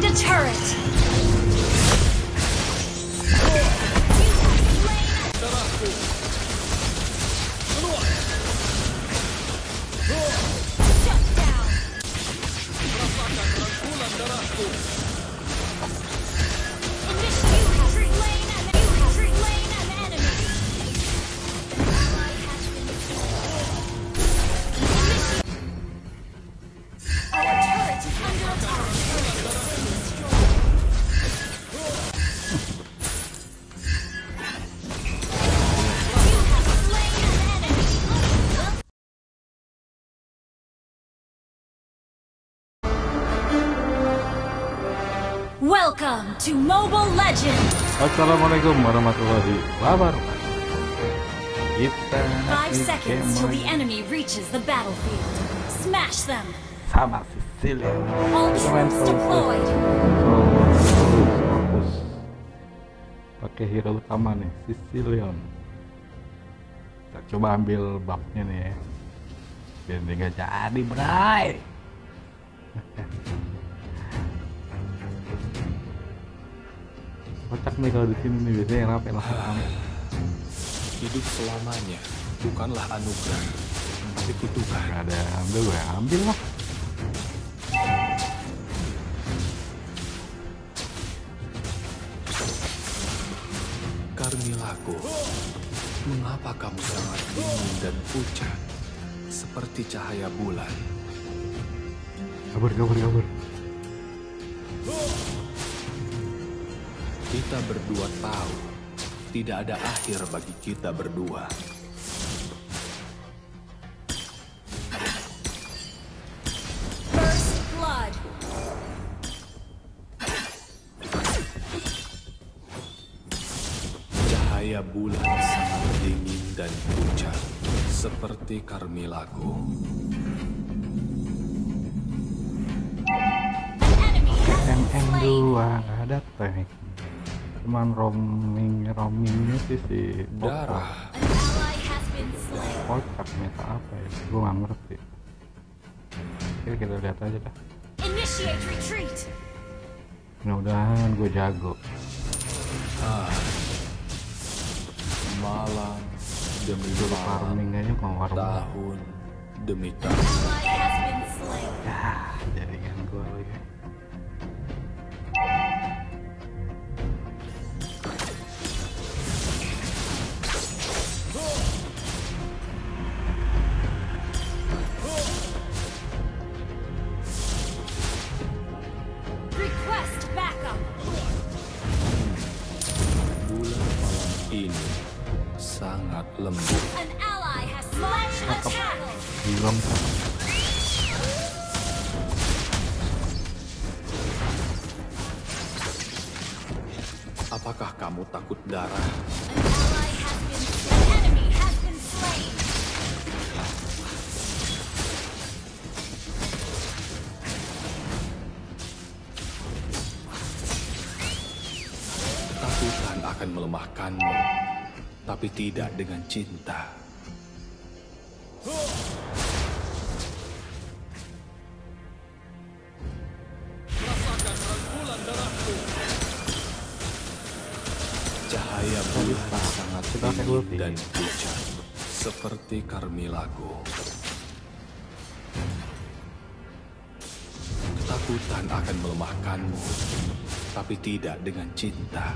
destroyed a turret. Shut down. Welcome to Mobile Legends! Assalamualaikum warahmatullahi wabarakatuh. Kita Five seconds till the enemy reaches the battlefield. Smash them! sama Sicilian. All troops deployed! Fokus, fokus. Pakai hero utama nih, Sicilian. Kita coba ambil buffnya nih ya. Biar dia nggak jadi, bray. Kocak nih kalau di sini nih biasanya yang rame lah rame. Hidup selamanya bukanlah anugerah, tapi kutukan. Gak ada ambil gue ambil lah. Karmilaku, mengapa kamu sangat dingin dan pucat, seperti cahaya bulan? Kabur kabur kabur. Kita berdua tahu, tidak ada akhir bagi kita berdua. First blood! Cahaya bulan sangat dingin dan pucat, seperti been MM2 slain! nggak ada tank. Cuman roaming roamingnya sih si Bopo. Darah. Kocak meta apa ya? Gue nggak ngerti. Oke kita lihat aja dah. Initiate retreat! Mudah-mudahan gue jago. malam demi Dulu malam, farming aja kalau farming. tahun demi tahun. Ya, jaringan gue lagi. Akan melemahkanmu, tapi tidak dengan cinta. Cahaya bulan sangat dingin dan pucat, seperti Karmilaku. Ketakutan akan melemahkanmu, tapi tidak dengan cinta.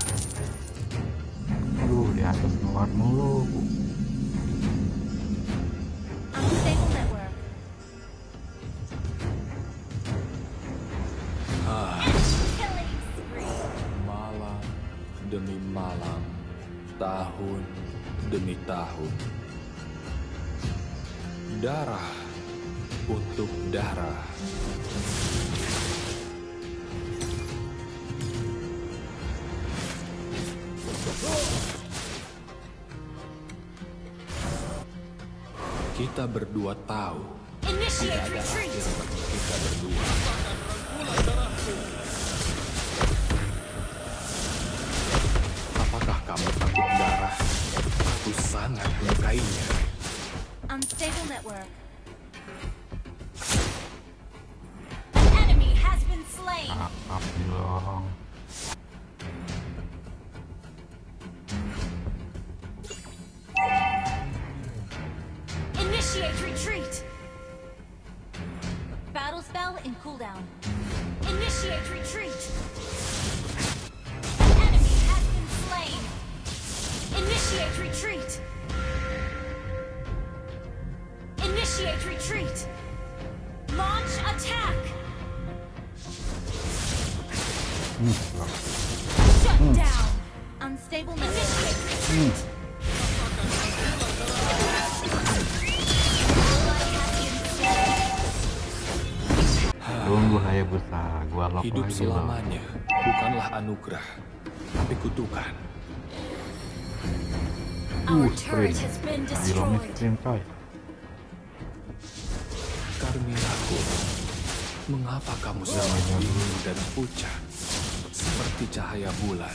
Aduh, di atas keluar mulu. Kita berdua tahu tidak ada retreat! akhir bagi kita berdua. Apakah kamu takut darah? Aku sangat menyukainya. Unstable network. Initiate retreat. Battle spell in cooldown. Initiate retreat. An enemy has been slain. Initiate retreat. Initiate retreat. Launch attack. Hmm. Shut down. Unstable initiate retreat. Hayabusa, gua lock Hidup lagi loh. selamanya bukanlah anugerah, tapi kutukan. Our Uh, turret sprint. has been Ironis destroyed. sprint coy. Karmiraku, mengapa kamu sangat dingin dan pucat, seperti cahaya bulan?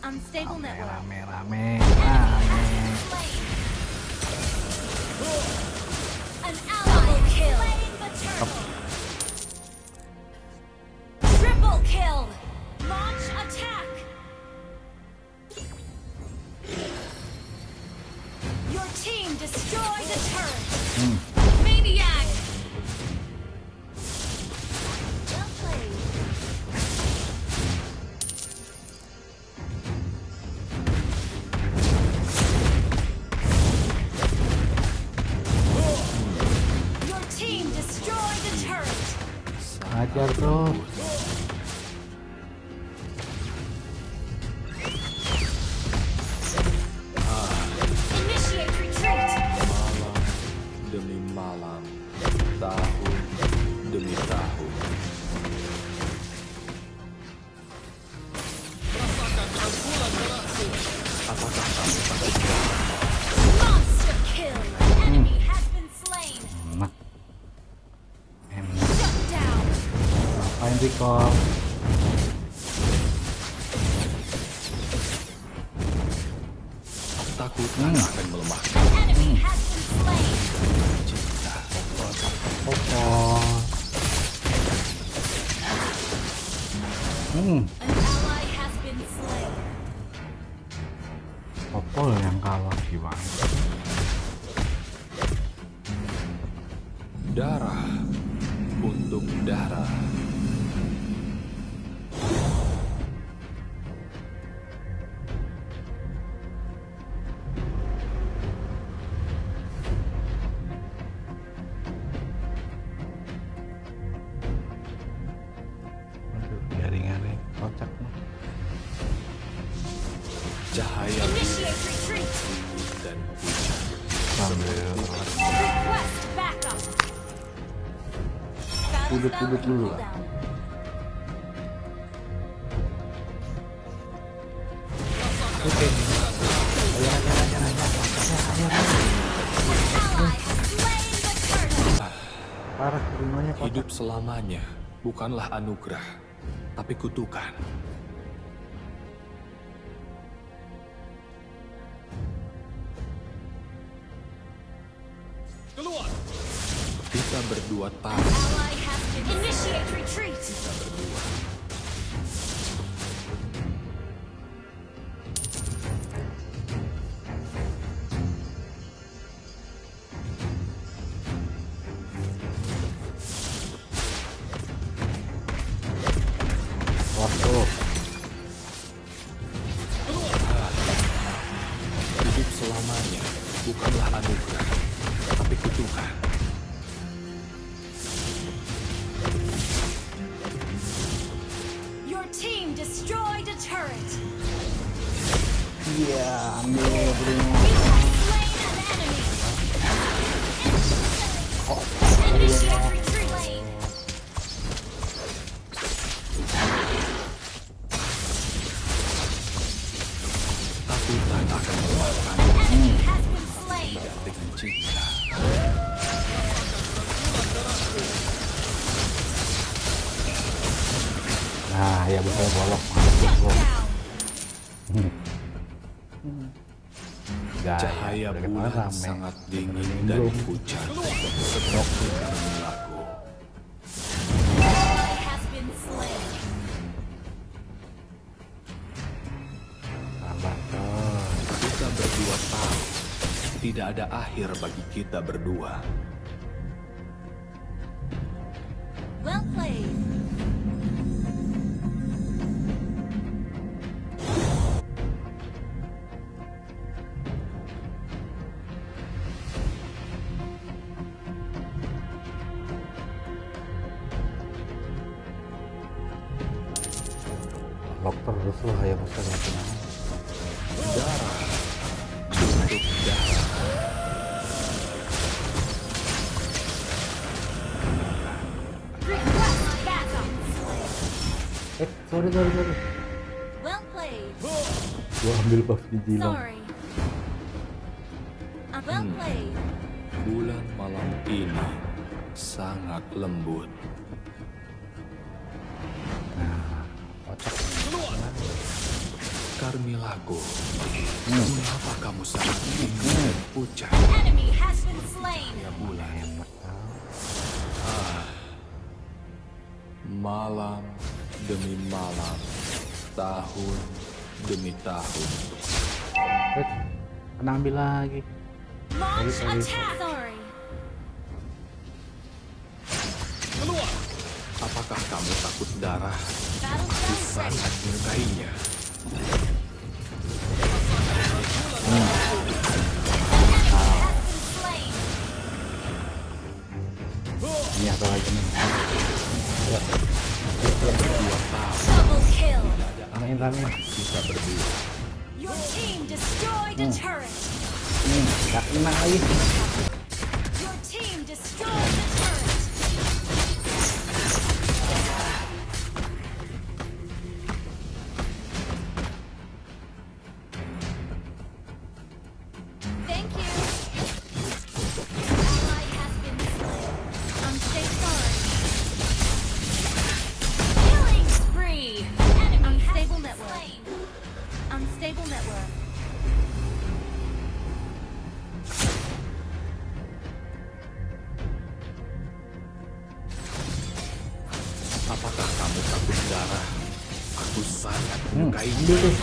Unstable Rame network. rame rame. Enemy rame. Takutkan Hmm. akan melemahkan slain. cinta. Popol. Hmm, popol yang kalah gimana? Darah untuk darah. In dulu lah. Hidup selamanya bukanlah anugerah, tapi kutukan. Keluar! Kita berdua tahu initiate retreat. Akan been slain. dengan cinta. Nah, ya bisa bolok. Gaya, Cahaya bulan sangat dingin dan pucat. Lagu. Tidak ada akhir bagi kita berdua. Well played. Eh sorry sorry sorry Well played. gua ambil buff di Jilong Sorry. Uh, well Hmm. played. Bulan malam ini sangat lembut. kocak Carmilago, mengapa kamu sangat bingung dan pucat? Enemy has been slain. Ya bulan, enak malam demi malam, tahun demi tahun. eh kena ambil lagi Launch attack. Apakah kamu takut darah? Aku sangat menyukainya. Ini apa lagi nih main ramein Kita berdua. Your team destroyed a turret. nih gak kena lagi a turret.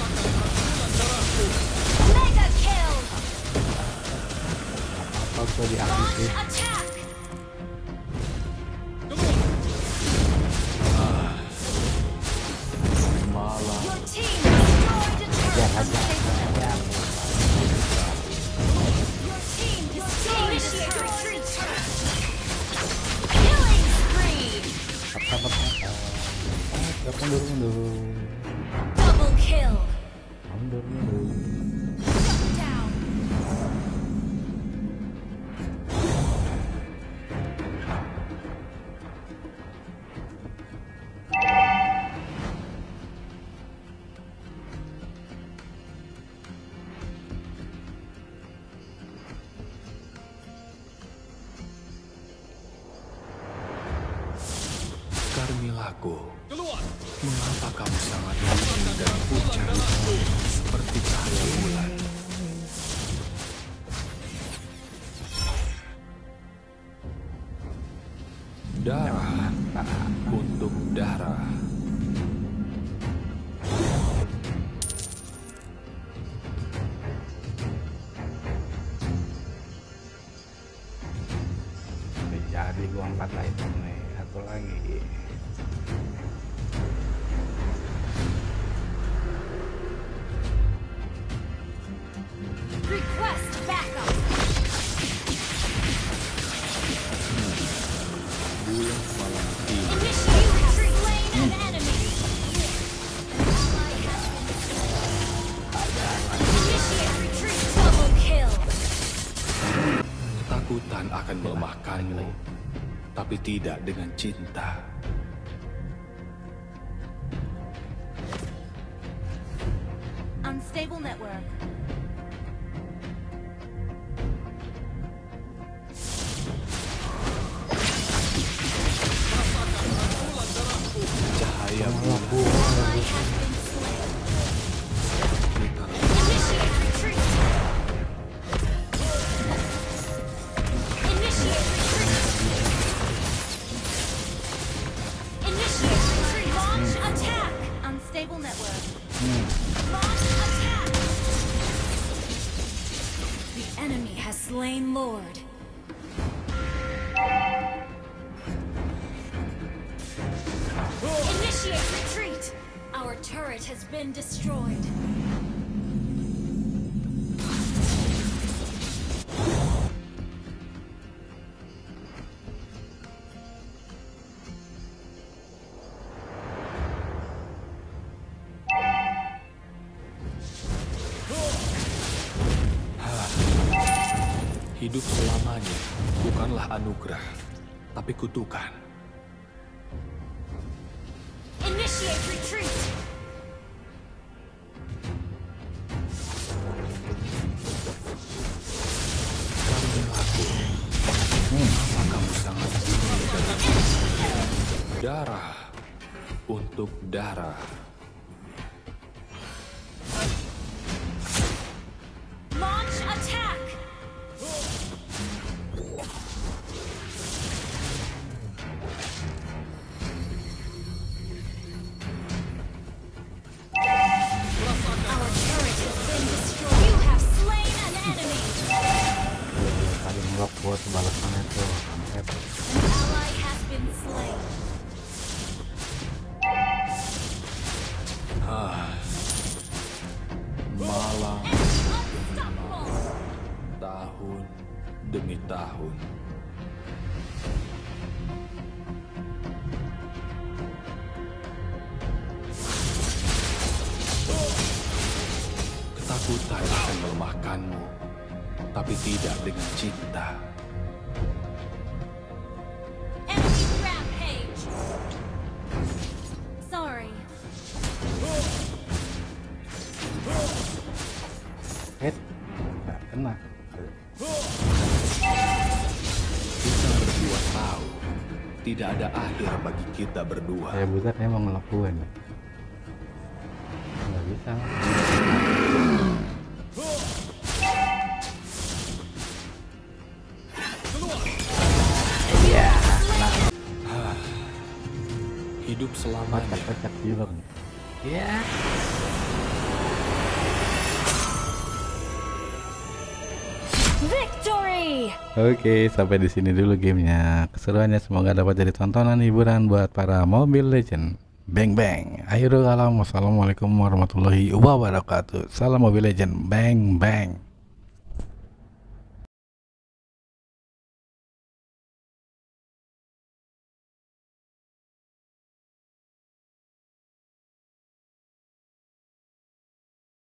ya aja Unstable ya Your team destroyed a turret. Killing spree. apa apa apa ya mundur mundur Double kill. Cinta. Initiate retreat! Our turret has been destroyed. Balasannya tuh sampai An ally has been slain. Malam tahun demi tahun. Ketakutan akan melemahkanmu, tapi tidak dengan cinta. Kita berdua. saya butet emang ngelakuin. Nggak bisa. Hidup selamanya. Kocak-kocak film ya Victory! Oke, sampai di sini dulu gamenya. Keseruannya semoga dapat jadi tontonan hiburan buat para Mobile Legend. Bang bang. Akhirul kalam. Wassalamualaikum warahmatullahi wabarakatuh. Salam Mobile Legend. Bang bang.